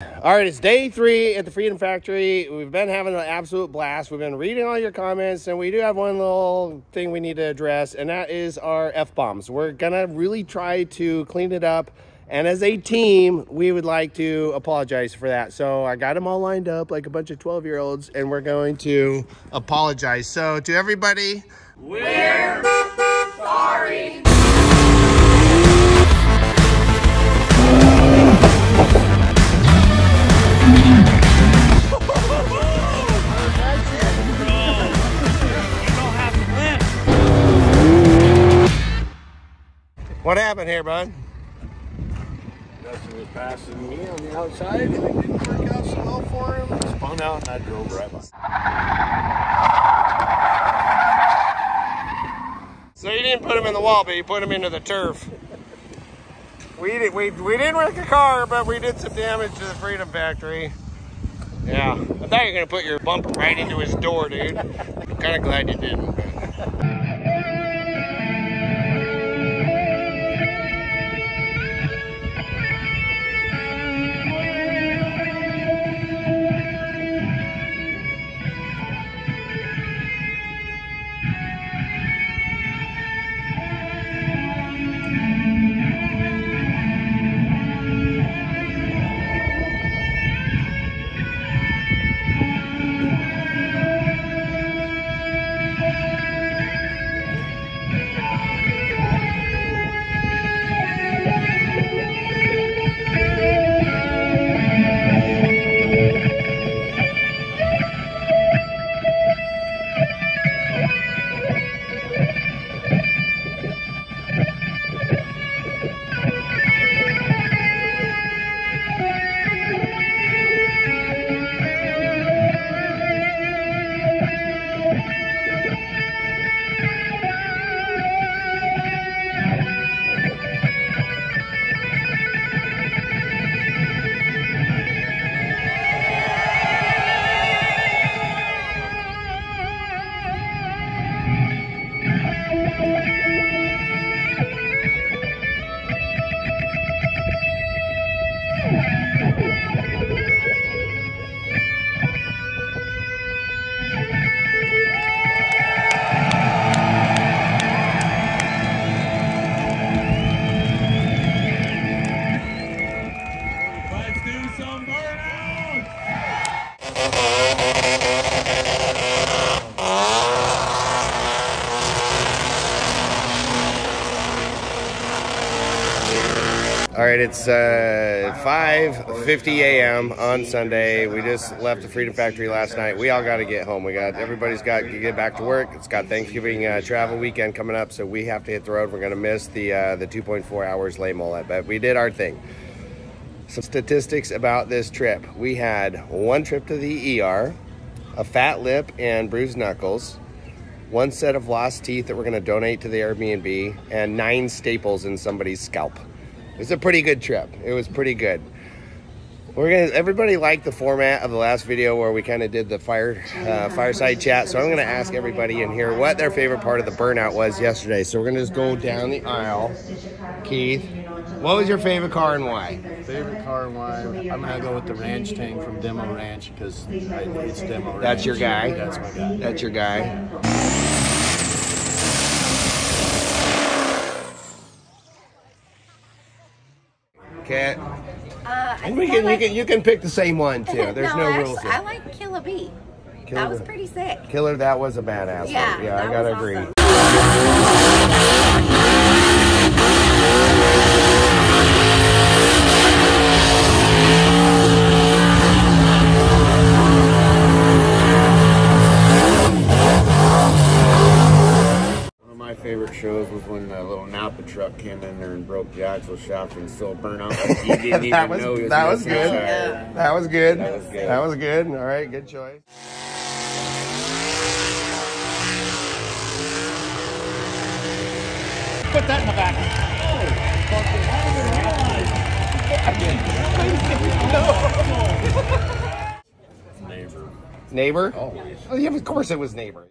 All right, it's day three at the Freedom Factory. We've been having an absolute blast. We've been reading all your comments, and we do have one little thing we need to address, and that is our F bombs. We're gonna really try to clean it up, and as a team, we would like to apologize for that. So I got them all lined up like a bunch of 12 year olds, and we're going to apologize. So to everybody, We're sorry. What happened here, bud? Dustin was passing me on the outside, and it didn't work out so well for him. Spun out, and I drove right by. So you didn't put him in the wall, but you put him into the turf. We, did, we, we didn't wreck a car, but we did some damage to the Freedom Factory. Yeah, I thought you were gonna put your bumper right into his door, dude. I'm kind of glad you didn't. Right, it's uh, 5:50 a.m. on Sunday. We just left the Freedom Factory last night. We all got to get home. We got everybody's got to get back to work. It's got Thanksgiving uh, travel weekend coming up, so we have to hit the road. We're gonna miss the uh, the 2.4 hours Le Mullet, but we did our thing. Some statistics about this trip: we had one trip to the ER, a fat lip and bruised knuckles, one set of lost teeth that we're gonna donate to the Airbnb, and nine staples in somebody's scalp. It was a pretty good trip. It was pretty good. We're gonna. Everybody liked the format of the last video where we kind of did the fire uh, fireside chat. So I'm gonna ask everybody in here what their favorite part of the burnout was yesterday. So we're gonna just go down the aisle. Keith, what was your favorite car and why? Favorite car and why? I'm gonna go with the ranch tank from Demo Ranch because it's Demo Ranch. That's your guy? That's my guy. That's your guy. Okay. Uh, I And we can, like- you can you can pick the same one too. There's no, actually, rules. I like Killer Bee. Killer that was pretty sick. Killer, that was a badass Yeah, one. Yeah, I gotta agree. Favorite shows was when the little Napa truck came in there and broke the axle shaft and still burned out. Like you didn't even that was know was that was good. a tire. That was good. That was good. That was good. All right, good choice. Put that in the back. Neighbor. Neighbor. Oh, oh yeah, of course it was neighbor.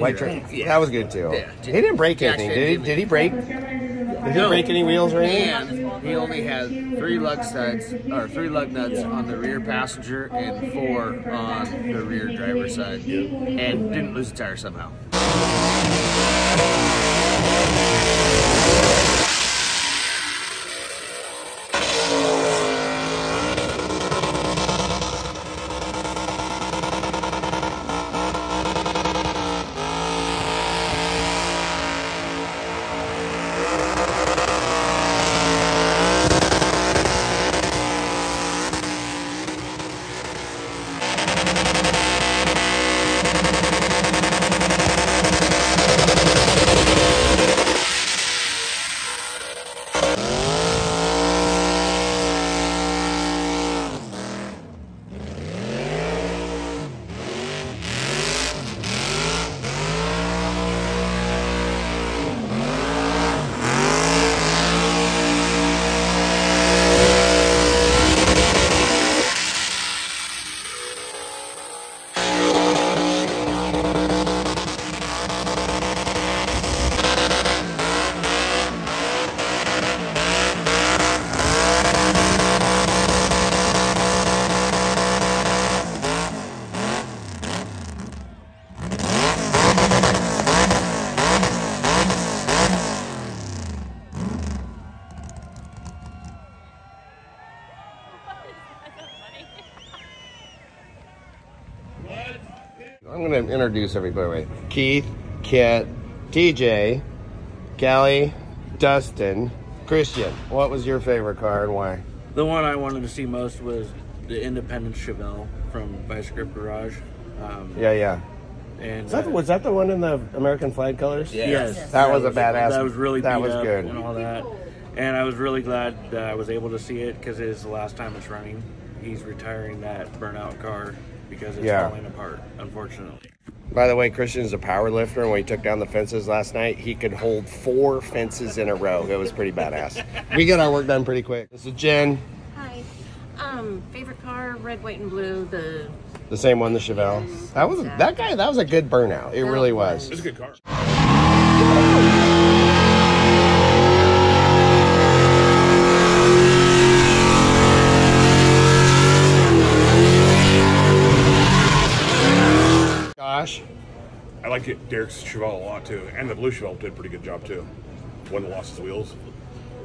White trash. Yeah. That was good too. Yeah. He didn't break Jackson anything, did he? didn't. Did he break? Did he No. break any wheels or anything? And he only had three lug studs, or three lug nuts on the rear passenger and four on the rear driver's side. And didn't lose a tire somehow. I'm going to introduce everybody. Keith, Kit, TJ, Callie, Dustin, Christian. What was your favorite car and why? The one I wanted to see most was the Independence Chevelle from Vice Grip Garage. Um, Yeah, yeah. and Was that, uh, was that the one in the American flag colors? yes, That was a badass- That was really that was good. and all that. And I was really glad that I was able to see it because it is the last time it's running. He's retiring that burnout car because it's Yeah. falling apart, unfortunately. By the way, Christian's a power lifter, and when he took down the fences last night, he could hold four fences in a row. It was pretty badass. we got our work done pretty quick. This is Jen, Hi. Um, favorite car, red, white, and blue. The the same one, the Chevelle. That was that guy. That was a good burnout. It really was. It's a good car. Josh, I like it, Derek's Chevelle a lot too, and the blue Chevelle did a pretty good job too. One that lost his wheels.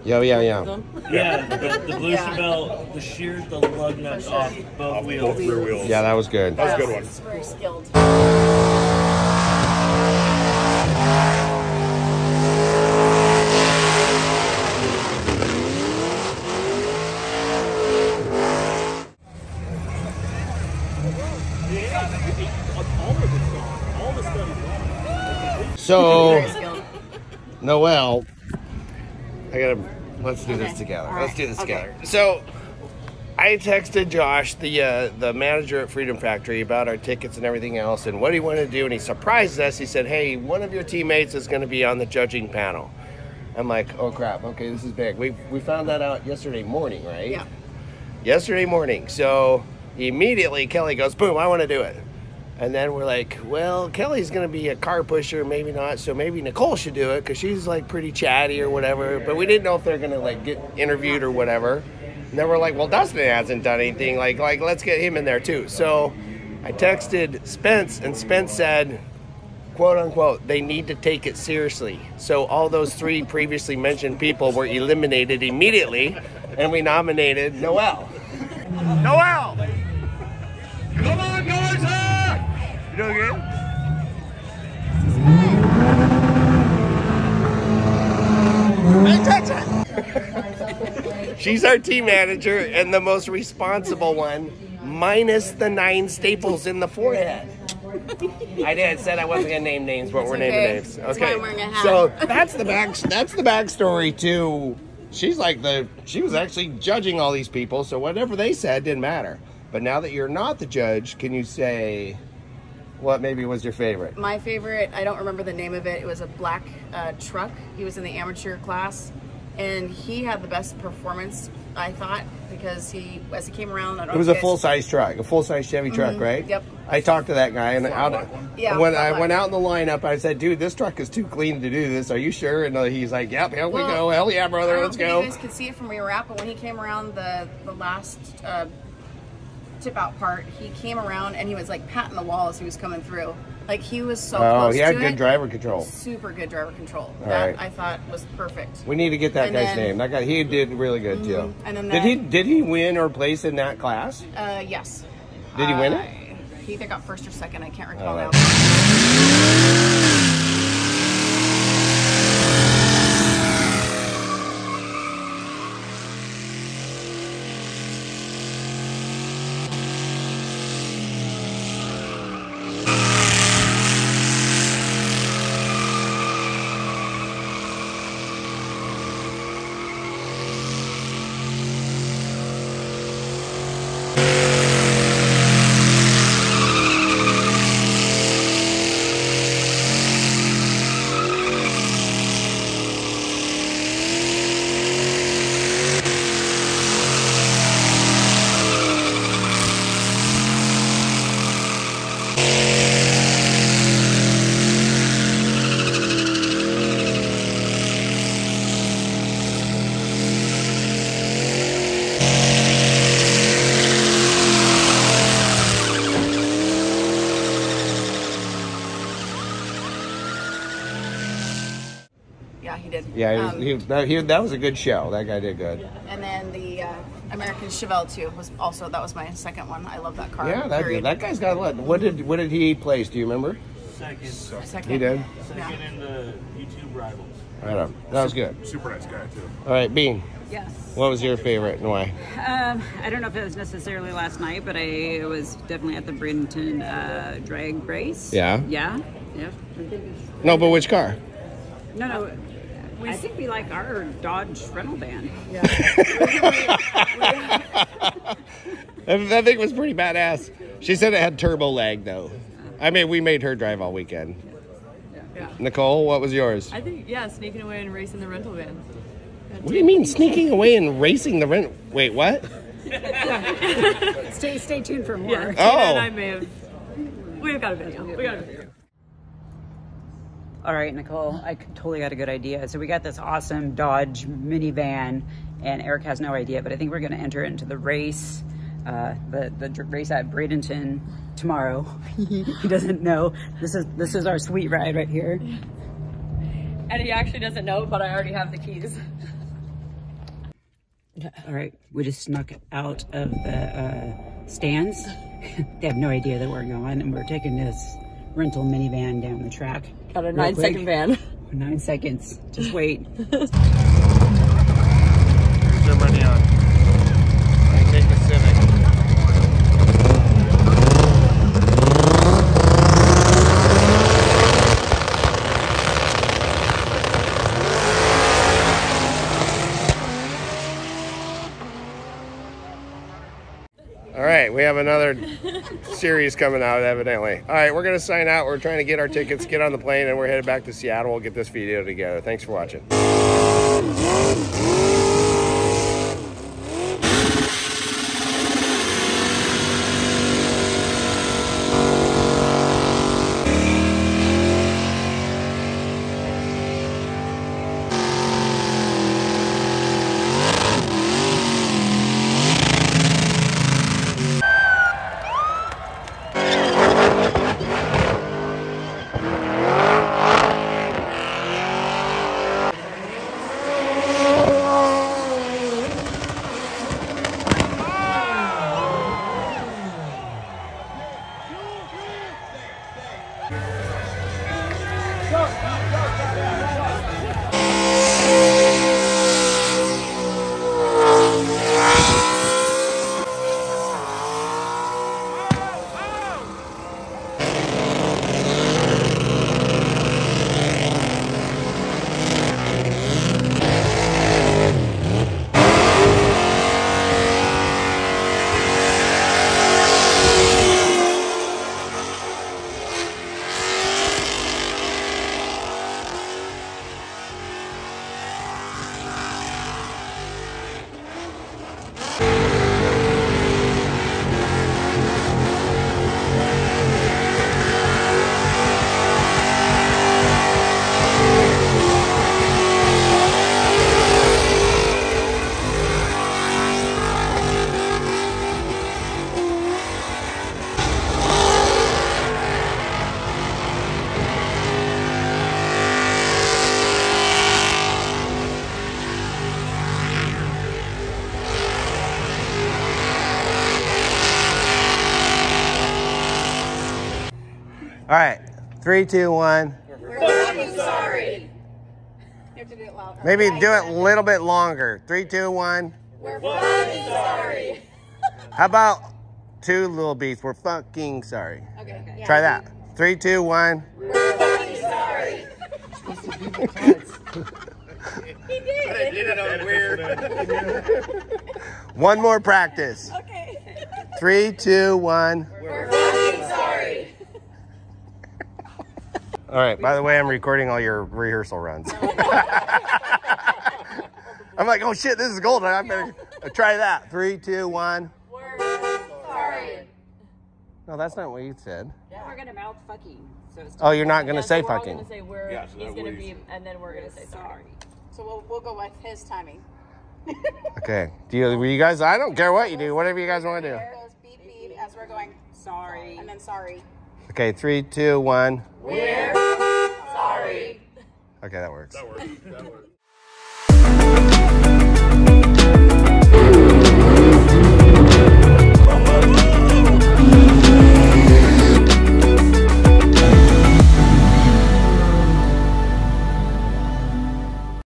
yo, yeah, yeah. Yeah, the, the blue Chevelle, the sheared the lug nuts off both Off both rear wheels. Yeah, that was good. that was a good one. It's very skilled. So, Noel, I gotta. Let's do this together. All Let's right. do this Okay. together. So, I texted Josh, the uh, the manager at Freedom Factory, about our tickets and everything else, and what he wanted to do. And he surprised us. He said, "Hey, one of your teammates is going to be on the judging panel." I'm like, "Oh crap! Okay, this is big." We we found that out yesterday morning, right? Yeah. Yesterday morning. So immediately Kelly goes, "Boom! I want to do it." And then we're like, well, Kelly's going to be a car pusher, maybe not. So maybe Nicole should do it because she's like pretty chatty or whatever. But we didn't know if they're going to like get interviewed or whatever. And then we're like, well, Dustin hasn't done anything. Like, like let's get him in there too. So I texted Spence, and Spence said, quote unquote, they need to take it seriously. So all those three previously mentioned people were eliminated immediately, and we nominated Noel. Noel! You know again? She's our team manager and the most responsible one, minus the nine staples in the forehead. I did said I wasn't gonna name names, but it's we're okay. naming names. Okay. That's so that's the back. That's the backstory too. She's like the. She was actually judging all these people, so whatever they said didn't matter. But now that you're not the judge, can you say? What maybe was your favorite? My favorite, I don't remember the name of it. It was a black uh, truck. He was in the amateur class, and he had the best performance, I thought, because he, as he came around, I don't It was a full-size truck, a full size Chevy truck, right? Mm-hmm. Yep. I talked to that guy, and out, Yeah, when I went out in the lineup, I said, "Dude, this truck is too clean to do this. Are you sure?" And uh, he's like, "Yep, here we go. Hell yeah, brother, let's go." You guys could see it from where we were at, but when he came around the the last uh, tip out part, he came around and he was like patting the wall as he was coming through. Like he was so Oh, he had good it. driver control. Super good driver control. All that right. I thought was perfect. We need to get that And guy's then- name. That guy, he did really good too. Mhm. And then did he did he win or place in that class? Uh, yes. Did he win Uh, it? He either got first or second. I can't recall right. now. Yeah, he did. Yeah, he was, Um, he, that, he, that was a good show. That guy did good. and then the uh, American Chevelle too was also that was my second one. I love that car. Yeah, that Very- that guy's got a lot. What did what did he place? Do you remember? Second, Second. He did. second in the YouTube rivals. Right on. That was good. Super nice guy too. All right, Bean. Yes. What was your favorite and why? Um, I don't know if it was necessarily last night, but I was definitely at the Bradenton uh, drag race. Yeah? Yeah. Yeah. No, but which car? No, no. I think we like our Dodge rental van. That, that thing was pretty badass. She said it had turbo lag though. I mean, we made her drive all weekend. Nicole, what was yours? I think yeah, sneaking away and racing the rental van. What do you mean sneaking away and racing the rent? Wait, what? Stay, stay tuned for more. Yeah, Oh. and I may have. We've got a video. We got a video. All right, Nicole, I totally got a good idea. So we got this awesome Dodge minivan, and Eric has no idea, but I think we're going to enter it into the race, uh, the the race at Bradenton tomorrow. he doesn't know. This is this is our sweet ride right here. And he actually doesn't know, but I already have the keys. All right, we just snuck out of the uh, stands. they have no idea that we're going, and we're taking this rental minivan down the track. Got a Real nine quick. second van. Nine seconds. Just wait. Here's their money on. I take the Civic. All right, we have another series coming out, evidently. All right, we're going to sign out. We're trying to get our tickets, get on the plane, and we're headed back to Seattle. We'll get this video together. Thanks for watching. Three, two, one. We're fucking sorry. You have to do it loud. Maybe do it a little bit longer. Three, two, one. We're fucking sorry. How about two little beats? We're fucking sorry. Okay. yeah. Try that. Three, two, one. We're fucking sorry. he did. I did it on weird. One more practice. Okay. Three, two, one. We're All right. By the way, I'm recording all your rehearsal runs. I'm like, oh shit, this is golden. I better try that. Three, two, one. We're sorry. No, that's not what you said. We're gonna mouth fucking. So it's Oh, you're not gonna Yeah, say so we're all fucking. gonna say we're, Yeah, so he's gonna way- be, and then we're gonna say sorry. So we'll, we'll go with his timing. Okay. Do you, you guys? I don't care what you do. Whatever you guys want to do. Beep beep as we're going Sorry. and then sorry. Okay. Three, two, one. We're sorry. Okay, that works. That works. That works.